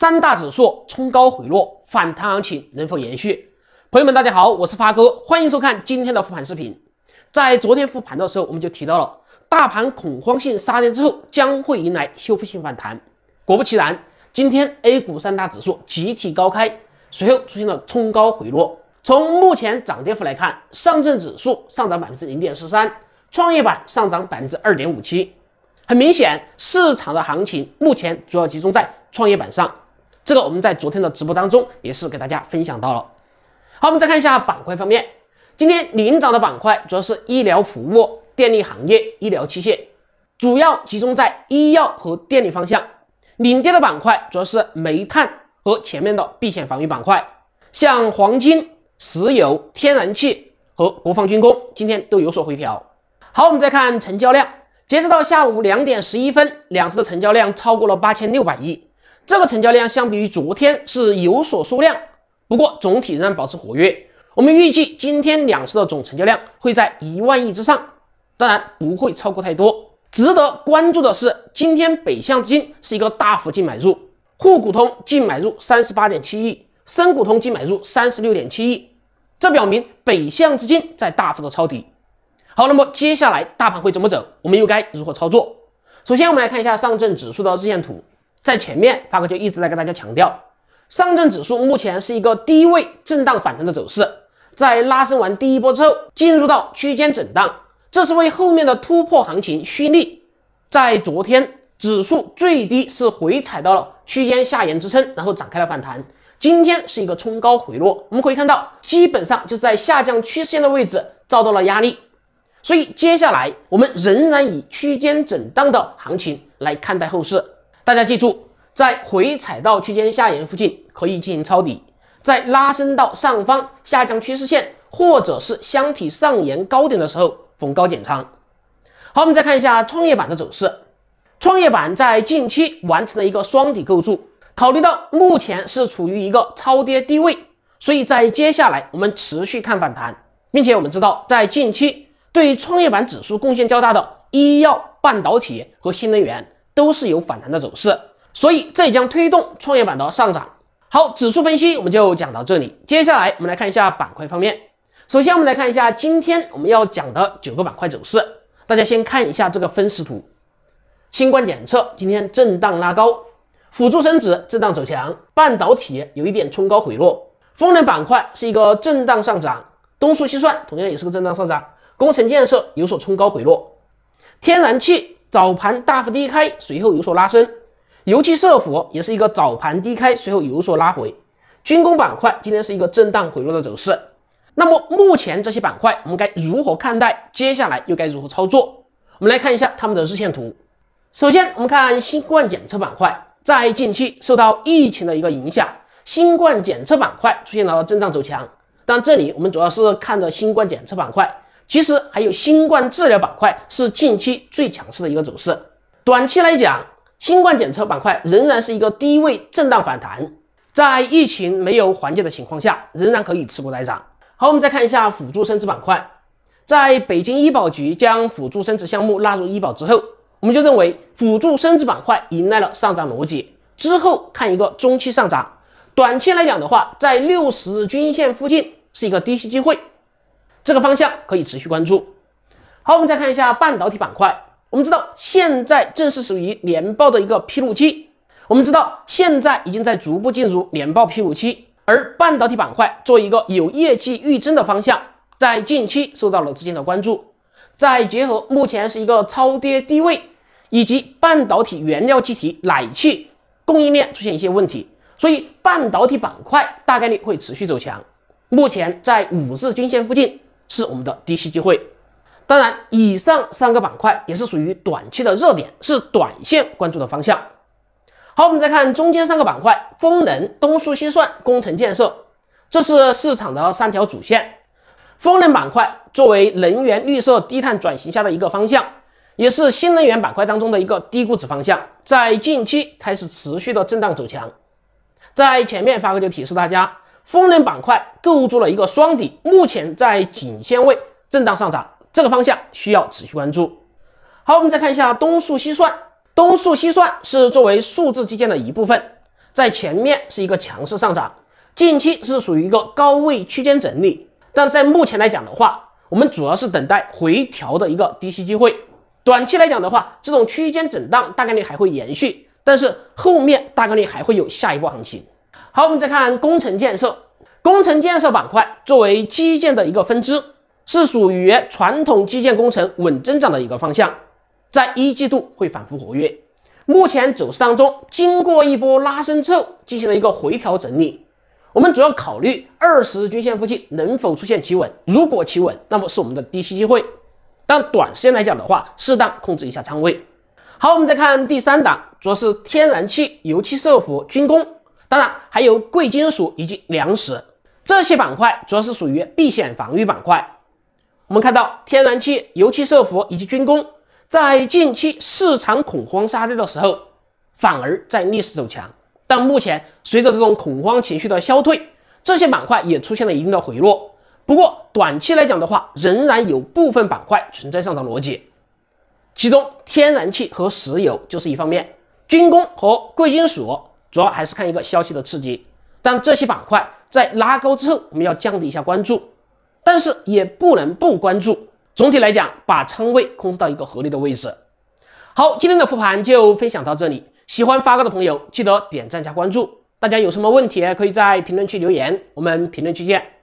三大指数冲高回落，反弹行情能否延续？朋友们，大家好，我是发哥，欢迎收看今天的复盘视频。在昨天复盘的时候，我们就提到了大盘恐慌性杀跌之后将会迎来修复性反弹。果不其然，今天 A 股三大指数集体高开，随后出现了冲高回落。从目前涨跌幅来看，上证指数上涨百分之零点四三，创业板上涨百分之二点五七。很明显，市场的行情目前主要集中在创业板上。这个我们在昨天的直播当中也是给大家分享到了。好，我们再看一下板块方面，今天领涨的板块主要是医疗服务、电力行业、医疗器械，主要集中在医药和电力方向。领跌的板块主要是煤炭和前面的避险防御板块，像黄金、石油、天然气和国防军工今天都有所回调。好，我们再看成交量。截止到下午两点十一分，两市的成交量超过了八千六百亿。这个成交量相比于昨天是有所缩量，不过总体仍然保持活跃。我们预计今天两市的总成交量会在一万亿之上，当然不会超过太多。值得关注的是，今天北向资金是一个大幅净买入，沪股通净买入三十八点七亿，深股通净买入三十六点七亿，这表明北向资金在大幅的抄底。好，那么接下来大盘会怎么走？我们又该如何操作？首先，我们来看一下上证指数的日线图。在前面，发哥就一直在跟大家强调，上证指数目前是一个低位震荡反弹的走势，在拉升完第一波之后，进入到区间震荡，这是为后面的突破行情蓄力。在昨天，指数最低是回踩到了区间下沿支撑，然后展开了反弹。今天是一个冲高回落，我们可以看到，基本上就是在下降趋势线的位置遭到了压力。所以接下来我们仍然以区间震荡的行情来看待后市。大家记住，在回踩到区间下沿附近可以进行抄底，在拉升到上方下降趋势线或者是箱体上沿高点的时候逢高减仓。好，我们再看一下创业板的走势。创业板在近期完成了一个双底构筑，考虑到目前是处于一个超跌低位，所以在接下来我们持续看反弹，并且我们知道在近期。对创业板指数贡献较大的医药、半导体和新能源都是有反弹的走势，所以这将推动创业板的上涨。好，指数分析我们就讲到这里，接下来我们来看一下板块方面。首先，我们来看一下今天我们要讲的九个板块走势。大家先看一下这个分时图，新冠检测今天震荡拉高，辅助生殖震荡走强，半导体有一点冲高回落，风能板块是一个震荡上涨，东数西算同样也是个震荡上涨。工程建设有所冲高回落，天然气早盘大幅低开，随后有所拉升；油气设伏也是一个早盘低开，随后有所拉回。军工板块今天是一个震荡回落的走势。那么目前这些板块我们该如何看待？接下来又该如何操作？我们来看一下他们的日线图。首先，我们看新冠检测板块，在近期受到疫情的一个影响，新冠检测板块出现了震荡走强。但这里我们主要是看的新冠检测板块。其实还有新冠治疗板块是近期最强势的一个走势。短期来讲，新冠检测板块仍然是一个低位震荡反弹，在疫情没有缓解的情况下，仍然可以持股待涨。好，我们再看一下辅助生殖板块，在北京医保局将辅助生殖项目纳入医保之后，我们就认为辅助生殖板块迎来了上涨逻辑，之后看一个中期上涨。短期来讲的话，在六十日均线附近是一个低吸机会。这个方向可以持续关注。好，我们再看一下半导体板块。我们知道现在正是属于年报的一个披露期。我们知道现在已经在逐步进入年报披露期，而半导体板块作为一个有业绩预增的方向，在近期受到了资金的关注。再结合目前是一个超跌低位，以及半导体原料气体奶气供应链出现一些问题，所以半导体板块大概率会持续走强。目前在五日均线附近。是我们的低吸机会，当然，以上三个板块也是属于短期的热点，是短线关注的方向。好，我们再看中间三个板块：风能、东数西算、工程建设，这是市场的三条主线。风能板块作为能源绿色低碳转型下的一个方向，也是新能源板块当中的一个低估值方向，在近期开始持续的震荡走强。在前面发哥就提示大家。风能板块构筑了一个双底，目前在颈线位震荡上涨，这个方向需要持续关注。好，我们再看一下东数西算，东数西算是作为数字基建的一部分，在前面是一个强势上涨，近期是属于一个高位区间整理，但在目前来讲的话，我们主要是等待回调的一个低吸机会。短期来讲的话，这种区间震荡大概率还会延续，但是后面大概率还会有下一波行情。好，我们再看工程建设，工程建设板块作为基建的一个分支，是属于传统基建工程稳增长的一个方向，在一季度会反复活跃。目前走势当中，经过一波拉升之后，进行了一个回调整理。我们主要考虑二十均线附近能否出现企稳，如果企稳，那么是我们的低吸机会。但短时间来讲的话，适当控制一下仓位。好，我们再看第三档，主要是天然气、油气设服、军工，当然还有贵金属以及粮食这些板块，主要是属于避险防御板块。我们看到天然气、油气设伏以及军工，在近期市场恐慌杀跌的时候，反而在逆势走强。但目前随着这种恐慌情绪的消退，这些板块也出现了一定的回落。不过，短期来讲的话，仍然有部分板块存在上涨逻辑，其中天然气和石油就是一方面，军工和贵金属主要还是看一个消息的刺激。但这些板块在拉高之后，我们要降低一下关注，但是也不能不关注。总体来讲，把仓位控制到一个合理的位置。好，今天的复盘就分享到这里，喜欢发哥的朋友记得点赞加关注。大家有什么问题可以在评论区留言，我们评论区见。